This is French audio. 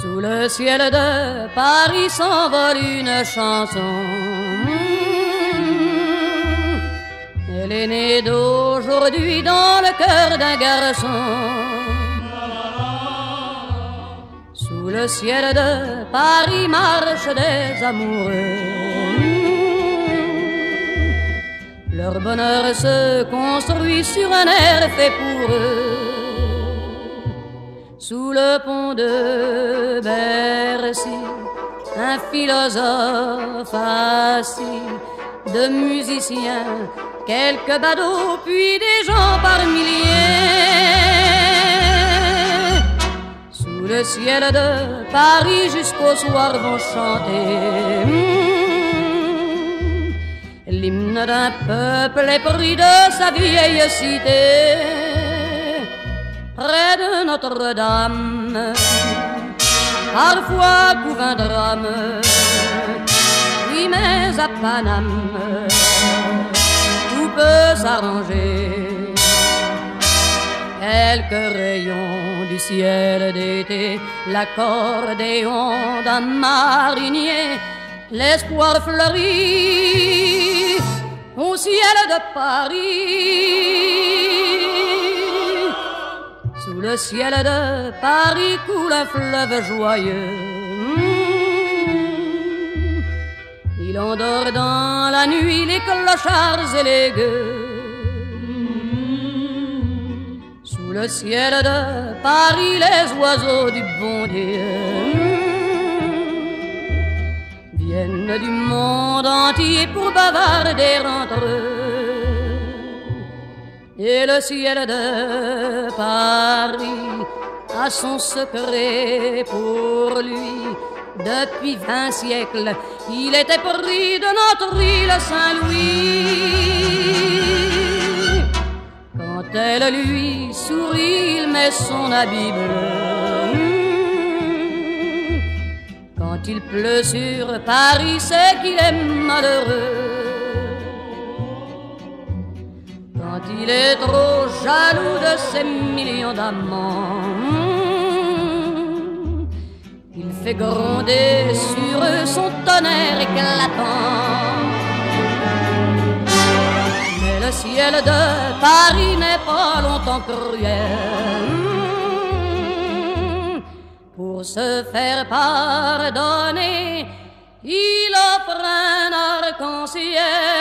Sous le ciel de Paris s'envole une chanson. Elle est née d'aujourd'hui dans le cœur d'un garçon. Sous le ciel de Paris marchent des amoureux. Leur bonheur se construit sur un air fait pour eux. Sous le pont de Bercy, un philosophe assis, de musiciens, quelques badauds, puis des gens par milliers. Sous le ciel de Paris jusqu'au soir vont chanter. hmm, L'hymne d'un peuple épris de sa vieille cité près de Notre-Dame. Parfois couvre un drame, oui, mais à Paname, tout peut s'arranger. Quelques rayons du ciel d'été, l'accordéon d'un marinier, l'espoir fleurit au ciel de Paris. Sous le ciel de Paris coule un fleuve joyeux. Hmm. Il endort dans la nuit les clochards et les gueux. Hmm. Sous le ciel de Paris, les oiseaux du bon Dieu hmm, viennent du monde entier pour bavarder entre eux. Et le ciel de Paris a son secret pour lui. Depuis vingt siècles, il était pris de notre île Saint-Louis. Quand elle lui sourit, il met son habit bleu. Quand il pleut sur Paris, c'est qu'il est malheureux. Quand il est trop jaloux de ses millions d'amants, il fait gronder sur eux son tonnerre éclatant. Mais le ciel de Paris n'est pas longtemps cruel. Pour se faire pardonner, il offre un arc-en-ciel.